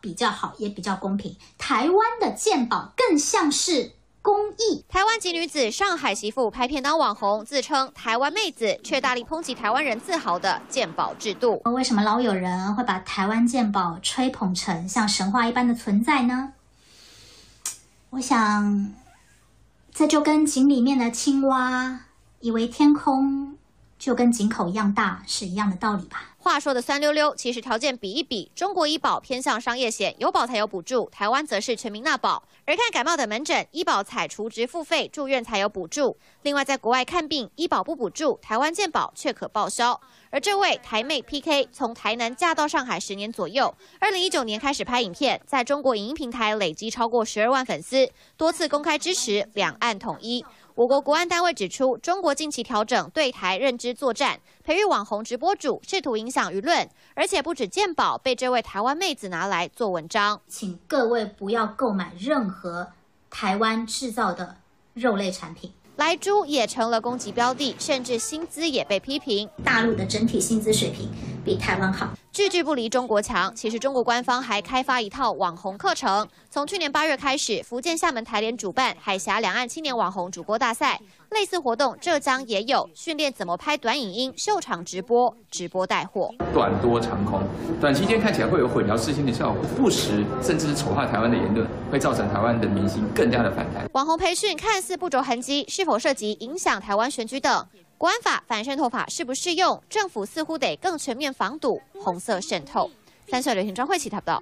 比较好，也比较公平。台湾的健保更像是。公益，台湾籍女子上海媳妇拍片当网红，自称台湾妹子，却大力抨击台湾人自豪的鉴宝制度。为什么老有人会把台湾鉴宝吹捧成像神话一般的存在呢？我想，这就跟井里面的青蛙以为天空就跟井口一样大是一样的道理吧。话说的酸溜溜，其实条件比一比，中国医保偏向商业险，有保才有补助；台湾则是全民纳保。而看感冒的门诊，医保采除值付费，住院才有补助。另外，在国外看病，医保不补助，台湾健保却可报销。而这位台妹 PK，从台南嫁到上海十年左右，二零一九年开始拍影片，在中国影音平台累积超过十二万粉丝，多次公开支持两岸统一。我国国安单位指出，中国近期调整对台认知作战，培育网红直播主，试图影响舆论，而且不止鉴宝被这位台湾妹子拿来做文章，请各位不要购买任何台湾制造的肉类产品。莱猪也成了攻击标的，甚至薪资也被批评。大陆的整体薪资水平比台湾好，句句不离中国强。其实中国官方还开发一套网红课程，从去年八月开始，福建厦门台联主办海峡两岸青年网红主播大赛。类似活动，浙江也有训练怎么拍短影音、秀场直播、直播带货。短多长空，短期间看起来会有混淆视听的效果，不实甚至是丑化台湾的言论，会造成台湾的明星更加的反弹。网红培训看似不着痕迹，是是否涉及影响台湾选举等？国安法、反渗透法适不适用？政府似乎得更全面防堵红色渗透。三岁流行张慧琪报道。